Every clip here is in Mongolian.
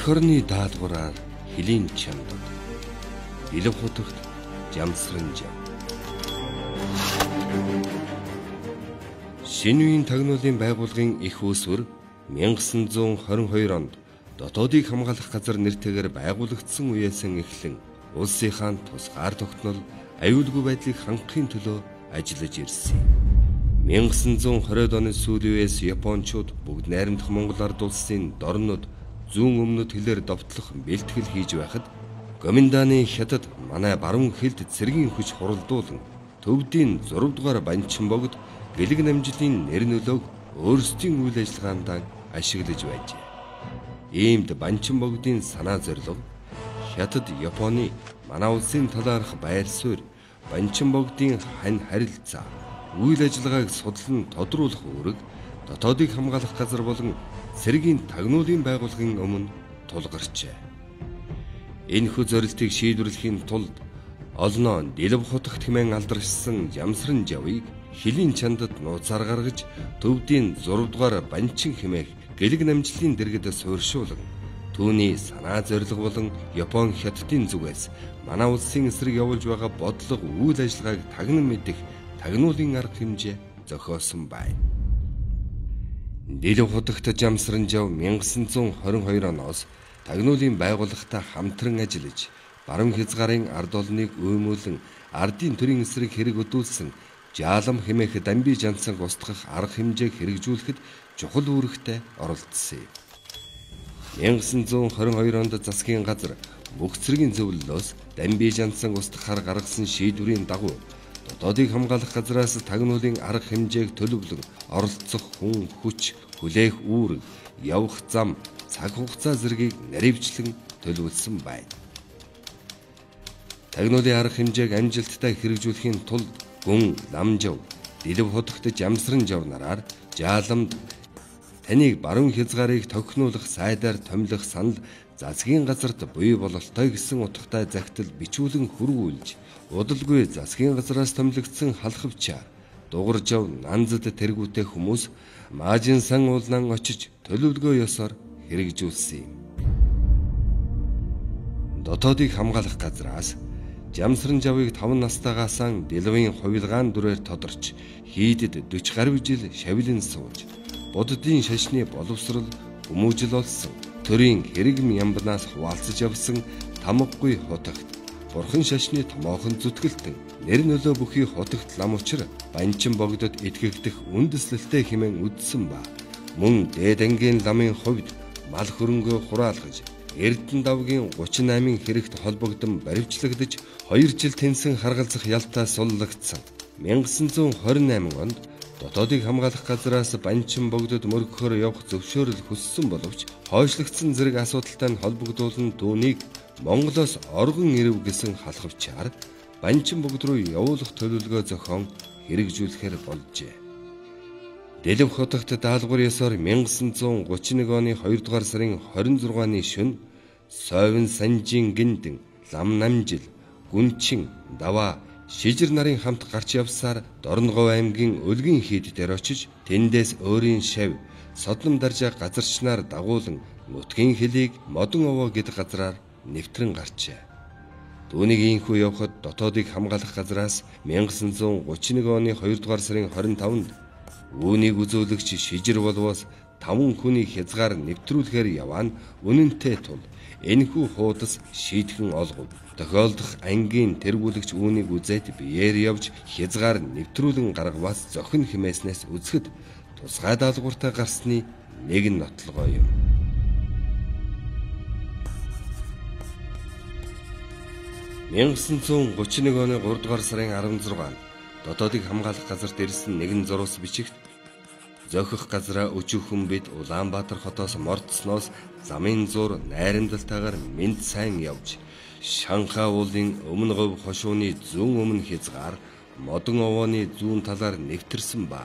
Эх орны даалгавраар хөлийн чамдад илв хутагт жамсран жав. Шинэ үеийн тагнуулын байгууллагын их үүсвэр 1922 онд дотоодыг хамгаалах газар нэртэйгээр байгуулагдсан үеэсэн эхлэн улсынхаа тусгаар тогтнол аюулгүй байдлыг хангахын төлөө ажиллаж ирсэн юм. 1920-ад оны сүүлийн үеэс Япончууд бүгд найрамдах Монгол ард улсын дорнод зүүн өмнөд хэлээр довтлох бэлтгэл хийж байхад Гоминданы хятад манай баруун хэлд цэргийн хүч хуралдуулан төвдийн 6 дугаар банчин богд гэлэг намжлын нэр нөлөөг өөрсдийн үйл ажиллагаанд ашиглаж байжээ. Иймд банчин богдын санаа зорилго хятад Японы манай улсын талаарх байр суурь банчин богдын хань харилцаа үйл ажиллагааг судлан тодруулах үүрэг дотоодыг хамгаалах газар болон цэргийн тагнуулын байгууллагын өмнө тулгарчээ. Энэхүү зорилтыг шийдвэрлэхийн тулд олноо дэлв хотогт хэмээн алдаршсан ямсран жавыг хөлийн чандад нууцаар гаргаж төвдийн 6 дугаар банчин хэмээх гэлэг намжлын дэргэд суурьшуулан түүний санаа зориг болон Япон хятадын зүгээс манай улсын эсрэг явуулж байгаа бодлого үйл ажиллагааг тагнан мэдэх тагнуулын арга хэмжээ зохиосон байна. Дэлв хотогт жамсран жав 1922 оноос тагнуулын байгууллагатай хамтран ажиллаж баруун хязгаарын ард олныг уймуулан ардын төрийн эсрэг хэрэг өдүүлсэн жаалам хэмээх дамби жансанг устгах арга хэмжээг хэрэгжүүлэхэд чухал үүрэгтэй оролцсон юм. 1922 онд засгийн газар бүх цэргийн зөвлөлөөс дамби жансанг устгахаар гаргасан шийдвэрийн дагуу дотоодыг хамгаалах газраас тагнуулын арга хэмжээг төлөвлөн оролцох хүн хүч хүлээх үүрэг явах зам цаг хугацаа зэргийг наривчлан төлөвлөсөн байна. Тагнуулын арга хэмжээг амжилттай хэрэгжүүлэхийн тулд гүн, ламжав, дэлв хотогт жамсран жавнараар жааламд таныг баруун хязгаарыг тохинуулах сайдаар томилох санал засгийн газарт буй бололтой гэсэн утгатай загтал бичүүлэн хөрвүүлж удалгүй засгийн газраас томилогдсон халахвчаа дугаржав нанзад тэргүүтэй хүмүүс маажин сан уулнан очиж төлөвлөгөө ёсоор хэрэгжүүлсэн юм. Дотоодыг хамгаалах газраас Жамсран жавыг 5 настайгаасаа дэлвийн хувилгаан дүрээр тодорч хийдэд 40 гаруй жил шавилан сууж буддын шашны боловсрал хүмүүжил болсон төрийн хэрэгм ямбнаас хуваалцаж явсан тамгагүй хотогт бурхан шашны томоохон зүтгэлтэн нэр нөлөө бүхий хотогт лам учир банчин богдод итгэгдэх үндэслэлтэй хэмээн үдсэн ба мөн дээд ангийн ламын хувьд мал хөрөнгөө хураалгаж Эрдэнэ давгийн 38-ын хэрэгт холбогдсон баривчлагдж 2 жил тэнсэн харгалзах ялтаа суллагдсан. 1928 онд дотоодыг хамгаалах газраас банчин богдод мөргөхөөр явах зөвшөөрөл хүссэн боловч хойшлогдсон зэрэг асуудалтай нь холбогдуулан түүнийг Монголоос оргон ирэв гэсэн халахвчаар банчин богд руу явуулах төлөвлөгөө зохион хэрэгжүүлэхээр болжээ. Дэлв хотогт даалгавар ёсоор 1931 оны 2 дугаар сарын 26-ны шөнө Сойвын Санжин гиндэн лам намжил гүнчин даваа шижир нарын хамт гарч явсаар Дорногов аймгийн Өлгийн хийд дээр очиж тэндээс өөрийн шав содном даржаа газарчнаар дагуулan нутгийн хэлийг модон овоо гэдэг газраар нэвтрэн гарчээ. Түүнийг ийхүү явхад дотоодыг хамгаалах газраас 1931 оны 2 дугаар сарын 25-нд Үүнийг үзүүлэгч шижир болвоос таван хүний хязгаар нэвтрүүлэхээр яваа нь үнэнтэй тул энэхүү хуудас шийдхэн олгов. Тохиолдох ангийн тэргүүлэгч үүнийг үзээд биеэр явж хязгаар нэвтрүүлэн гаргаваас зохин хэмээснээс үзэхэд тусгай даалгавартай гарсны нэгэн нотлогоо юм. 1931 оны 3 дугаар сарын 16-нд дотоодыг хамгаалах газар дэрсэн нэгэн зурус бичигт. Зохих газраа өчүүхэн бид Улаанбаатар хотоос мордсноос замын зур найрамдалтайгаар мэд сайн явж Шанхай уулын өмнө говь хошууны зүүн өмнө хязгаар модон овооны зүүн талаар нэвтэрсэн ба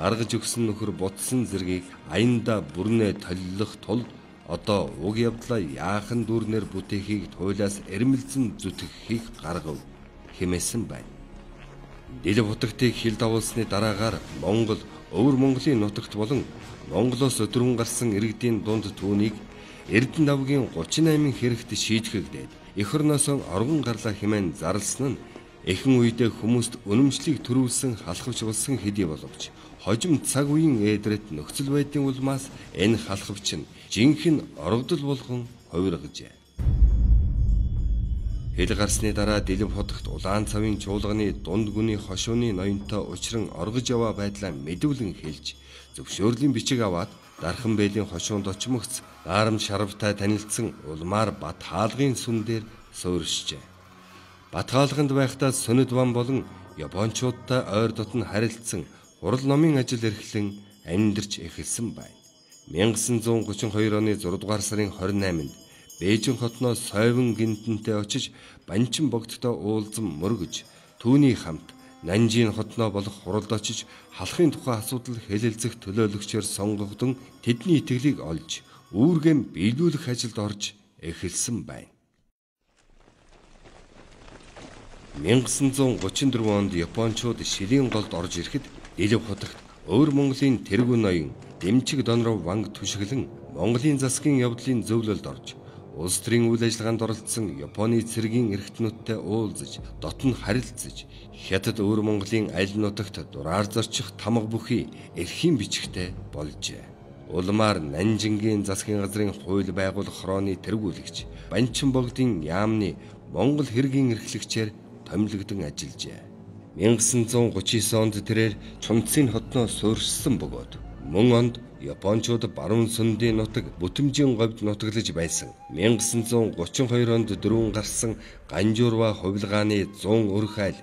гаргаж өгсөн нөхөр бутсан зэргийг аянда бүрнээ толлох тул одоо уг явдлаа яахан дүүрнэр бүтээхийг туйлаас эрмэлзэн зүтгэхийг гаргав хэмээсэн байна. Дил бутагтыг хил давуулсны дараагаар Монгол өвөр Монголын нутагт болон Монголоос өдрөн гарсан иргэдийн дунд түүнийг Эрдэнэ давгийн 38 хэрэгт шийдэхэгдээд эх орноос оргон гарлаа хэмээн зарласан нь Эхэн үедээ хүмүүст өнөмшлийг төрүүлсэн халахвч болсон хэдий боловч хожим цаг үеийн ээдрет нөхцөл байдлын улмаас энэ халахвч нь жинхэнэ оргодол болгон хувиргажээ. Хэл гарсны дараа дэлгэв хотогт улаан цавын чуулганы дунд гүний хошууны ноёнтой учран оргож яваа байдлаа мэдүүлэн хэлж зөвшөөрлийн бичиг аваад дархан бэлийн хошуунд очимогц гаарамт шарвтай танилцсан улмаар бат хаалгын сүн дээр суурьшжээ. Батгаалганд байхдаа сонид ван болон Япончуудтай ойр дотн харилцсан хурал номын ажил эрхлэн амьдарч эхэлсэн байна. 1932 оны 6 дугаар сарын 28-нд Бээжин хотноос Сойвон гинтэнтэй очиж Банчин богдтой уулзан мөргөж түүний хамт Нанжийн хотноо болох хуралд очиж халахын тухай асуудал хэлэлцэх төлөөлөгчөөр сонгогдсон тэдний итгэлийг олж үүргэм биелүүлэх ажилд орж эхэлсэн байна. 1934 онд Япончууд Шилийн голд орж ирэхэд Илв хотогт Өвөр Монголын тэргүүн ноён Дэмчиг Донров Ванг түшиглэн Монголын засгийн явдлын зөвлөлд орж улс төрийн үйл ажиллагаанд оролцсон Японы цэргийн эрхтнүүдтэй уулзаж, дотн харилцаж, хятад Өвөр Монголын аль нутагт дураар зорчих тамга бүхий эрхийн бичгтэй болжээ. Улмаар Нанжингийн засгийн газрын хууль байгуулах хорооны тэргүүлэгч Банчин богдын яамны Монгол хэргийн эрхлэгчээр томилогдсон ажиллажээ. 1939 онд тэрээр Чунцын хотноо суурьшсан бөгөөд мөн онд Япончууд баруун сүндийн нутаг бүтэмжийн говьд нутаглаж байсан. 1932 онд дөрвөн гарсан Ганжуурва хувилгааны 100 өрх айл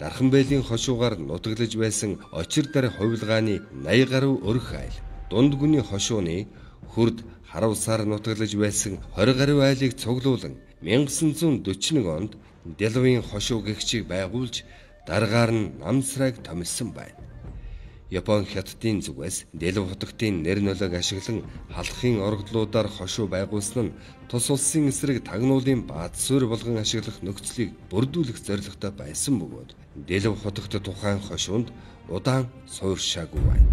Дарханбэлийн хошуугаар нутаглаж байсан очир дар хувилгааны 80 гаруй өрх айл дунд гүний хошууны хурд харавсаар нутаглаж байсан 20 гаруй айлыг цуглуулan 1941 онд Дэлвийн хошуу гэгчийг байгуулж дараагаар нь намсрайг томилсон байна. Япон хятадын зүгээс Дэлв хотогтын нэр нөлөөг ашиглан халахын орогдлуудаар хошуу байгуулсан нь тус улсын эсрэг тагнуулын бааз суурь болгон ашиглах нөхцөлийг бүрдүүлэх зорилготой байсан бөгөөд Дэлв хотогт тухайн хошуунд удаан суурьшаагүй байна.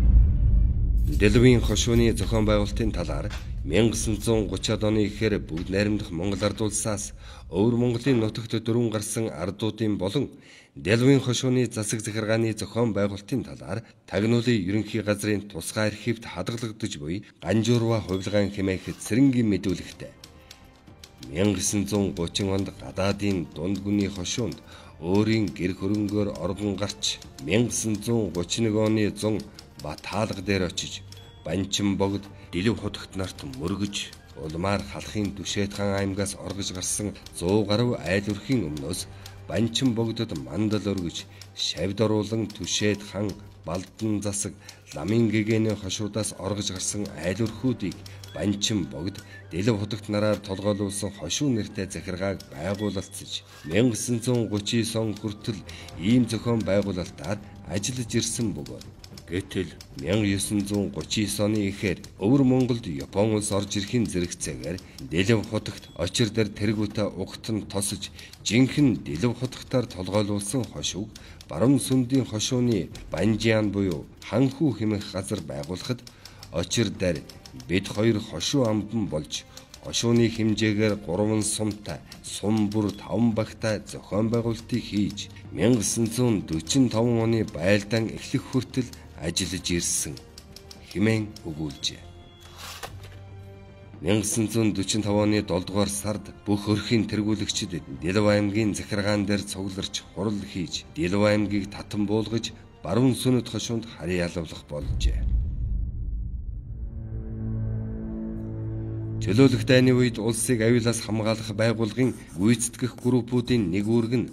Дэлвийн хошууны зохион байгуулалтын талаар 1930-ад оны ихээр бүгд найрамдах Монгол ард улсаас өвөр Монголын нутагт дөрвөн гарсан ардуудын болон Дэлвийн хошууны засаг захиргааны зохион байгуулалтын талаар тагнуулын ерөнхий газрын тусгай архивд хадгалагдаж буй Ганжуурва хувилгаан хэмээх цэрэнгийн мэдүүлэгтэй. 1930 онд гадаадын дунд гүний хошуунд өөрийн гэр хөрөнгөөр оргон гарч 1931 оны 100 бат хаалга дээр очиж Банчин богд Дэлв худагт нарт мөргөж улмаар халахын Дүшэт хаан аймгаас оргож гарсан 100 гаруй айл өрхийн өмнөөс Банчин богдод мандал өргөж шавьд оруулан Түшэт хан Балдан засаг ламын гэгэний хошуудаас оргож гарсан айл өрхүүдийг Банчин богд Дэлв худагт нараар толгойлуулсан хошуу нэртэй захиргааг байгуулалтсаж 1939 он хүртэл ийм зохион байгуулалтаар ажиллаж ирсэн бөгөөд Гэтэл 1939 оны эхээр өвөр Монголд Япон улс орж ирэхин зэрэгцээгээр Дэлв хотогт очир дээр тэргүүтээ угтан тосож жинхэнэ Дэлв хотогтоор толгойлуулсан хошууг баруун сүндийн хошууны Банжиан буюу Ханхүү хэмээх газар байгуулахад очир дээр бид хоёр хошуу амбан болж Хошууны хэмжээгээр 3 сумтай, сум бүр 5 багтай зохион байгуулалтыг хийж 1945 оны байлдаан эхлэх хүртэл ажиллаж ирсэн хэмээн өгүүлжээ. 1945 оны 7 дугаар сард бүх өрхийн тэргүүлэгчид Дэлв аймгийн захиргаан дээр цугларч хурал хийж Дэлв аймгийг татан буулгаж баруун сүнэт хошуунд харьяа ялуулах болжээ. Чөлөөлөх дайны үед улсыг аюулаас хамгаалах байгууллагын гүйцэтгэх группүүдийн нэг үүрэг нь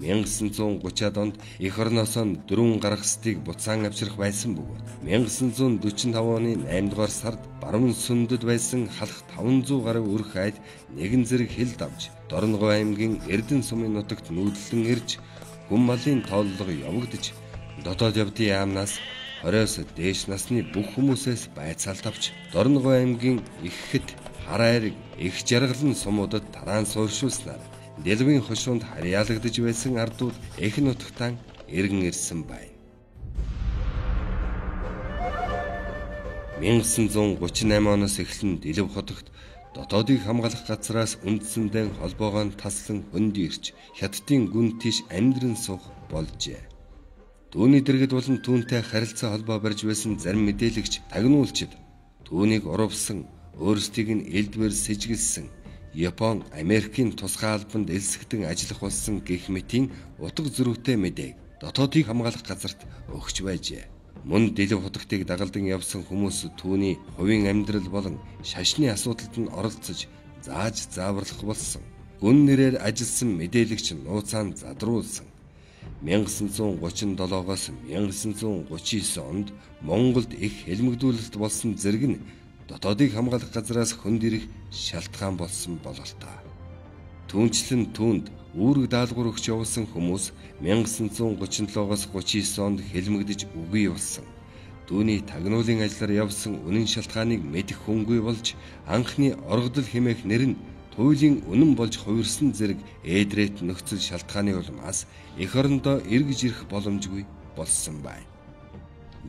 1930-ад онд эх орноос нь дөрвөн гаргастыг буцаан авчрах байсан бөгөөд 1945 оны 8 дугаар сард баруун сүндэд байсан халах 500 гаруй өрх айл нэгэн зэрэг хил давж Дорногов аймгийн Эрдэнэ сумын нутагт нүүдлэн ирж хүм малын тооллого явагдаж дотоод явдын яамнаас 20-оос дээш насны бүх хүмүүсээс байцаалт авч Дорногов аймгийн Иххэд Харайрыг их жаргалан сумуудад тараан суурьшуулснаар Дэлвийн хошуунд харьяалагдж байсан ардууд их нутагтаа эргэн ирсэн байна. 1938 оноос эхлэн Дэлв хотогт дотоодыг хамгаалах газраас үндсэндээ холбоогоо таслан хөнд ирч хятадын гүн тийш амьдран суух болжээ. Түүний дэргэд болон түүнтэй харилцаа холбоо барьж байсан зарим мэдээлэгч тагнуулчид түүнийг урвсан өөрсдийг нь элдвэр сэжгэлсэн Япон Америкийн тусгай албанд элсэгдэн ажиллах болсон гэх мэтийн утга зөрүүтэй мэдээг дотоодыг хамгаалах газарт өгч байжээ. Мөн дэлгэв хутагтыг дагалдан явсан хүмүүс түүний хувийн амьдрал болон шашны асуудалд нь оролцож зааж зааварлах болсон. Гүн нэрээр ажилласан мэдээлэгч нууцаан задруулсан. 1937-оос 1939 онд Монголд их хэлмэгдүүлэлт болсон зэрэг нь дотоодыг хамгаалах газраас хөнд ирэх шалтгаан болсон бололтой. Түүнчлэн түүнд үүрэг даалгавар өгч явуулсан хүмүүс 1937-оос 39 онд хэлмэгдэж үгүй болсон. Түүний тагнуулын ажиллаар явсан үнэн шалтгааныг мэдэх хүнгүй болж анхны оргодол хэмээх нэр нь туйлын үнэн болж хувирсан зэрэг ээдрét нөхцөл шалтгааны улмаас эх орондоо эргэж ирэх боломжгүй болсон байна.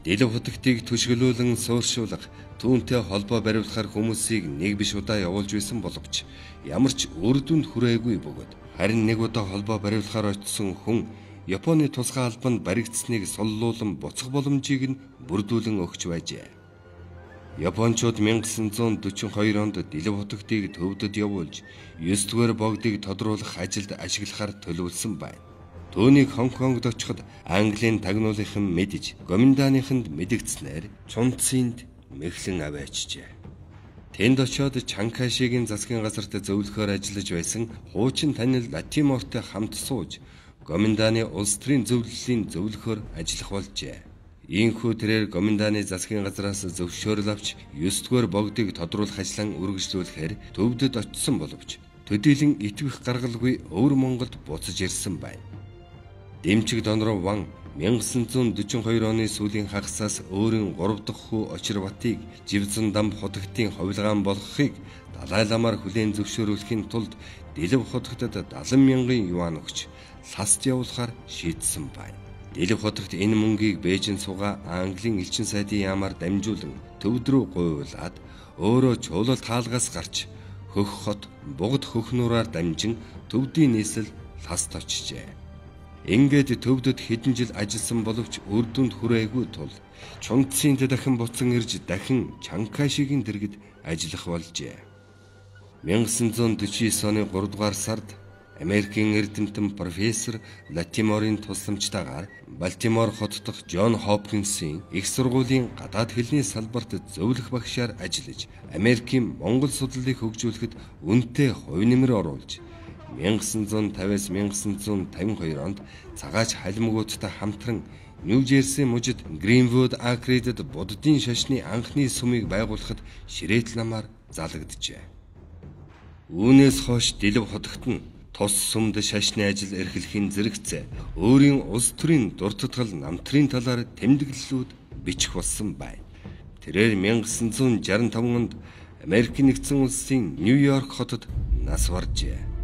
Дэлгэв хутагтыг түшгэлүүлэн сууршуулах, түүнтэй холбоо бариулахаар хүмүүсийг нэг биш удаа явуулж байсан боловч ямар ч үр дүнд хүрээгүй бөгөөд Харин нэг удаа холбоо бариулахаар очсон хүн Японы тусгай албанд баригдсныг соллуулан буцах боломжийг нь бүрдүүлэн өгч байжээ. Япончууд 1942 онд Дэлгэв хотогтыг төвдөд явуулж 9 дугаар богдыг тодруулах ажилд ашиглахаар төлөвлөсөн байна. Төөнийг Хонконгд очиход Английн тагнуулынхан мэдж, Гоминданыханд мэдэгдснээр Чунцинд мэхлэн аваачжээ. Тэнд очиод Чанкашигийн засгийн газарт зөвлөхөөр ажиллаж байсан хуучин танил Латимортой хамт сууж Гоминданы улс төрийн зөвлөлийн зөвлөхөөр ажиллах болжээ. Ийхүү тэрээр Гоминданы засгийн газраас зөвшөөрөл авч 9 дугаар богдыг тодруулах ажлаа үргэлжлүүлэхээр төвдөд очисон боловч төдийлөн итгэх гаргалгүй өвөр Монголд буцаж ирсэн байна. Дэмчиг донроо Ван 1942 оны сүүлийн хагасаас өөрийн 3 дахь хүү Очирбатыг Живзэн дам хотогтын ховлгаан болгохыг Далай ламаар хүлээн зөвшөөрүүлэхийн тулд Дэлгэв хотогтод 70 мянган юан өгч ласт явуулахаар шийдсэн байна. Дэлгэв хотогт энэ мөнгийг Бээжин суга Английн элчин сайдын яамаар дамжуулан төвд рүү гуйлаад өөрөө чуулалт хаалгаас гарч хөх хот бугад хөхнүүрээр дамжин төвдийн нийслэл ласт очжээ. Ингээд төвдөд хэдэн жил ажилласан боловч үр дүнд хүрээгүй тул Чунцсинд дахин буцан ирж дахин Чанкашигийн дэргэд ажиллах болжээ. 1949 оны 3 дугаар сард Америкийн эрдэмтэн профессор Латиморын тусламжтайгаар Балтимор хот дахь Джон Хопкинсийн их сургуулийн гадаад хэлний салбарт зөвлөх багшаар ажиллаж Америкийн Монгол судлалыг хөгжүүлэхэд үнэтэй хувь нэмэр оруулж 1950-аас 1952 онд цагаач халимгуудтай хамтран Нью-Жерси мужид Гринвуд Акридд буддын шашны анхны сүмийг байгуулахад ширээт намаар залагджээ. Үүнээс хойш Дэлв хотогт нь тус сүмд шашны ажил эрхлэхийн зэрэгцээ өөрийн улс төрийн дуртатгал намтрын талаар тэмдэглэлүүд бичих болсон байна. Тэрээр 1965 онд Америк нэгдсэн улсын Нью-Йорк хотод нас баржээ.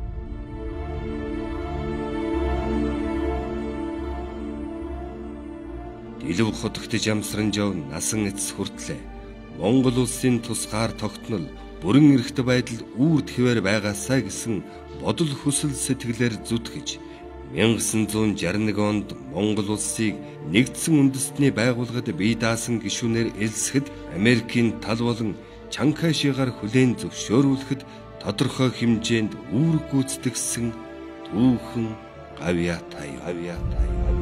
Илв хотогтж ямсран жав насан эцэс хүртлээ. Монгол улсын тусгаар тогтнол бүрэн эрхт байдал үрд хിവэр байгаасаа гэсэн бодол хүсэл сэтгэлээр зүтгэж 1961 онд Монгол улсыг нэгдсэн үндэстний байгууллагад бие даасан гишүүнээр элсэхэд Америкийн тал болон Чанкашигаар хүлээн зөвшөөрүүлэхэд тодорхой хэмжээнд үүрэг гүйцэтгсэн түүхэн гавьяатай гавьяатай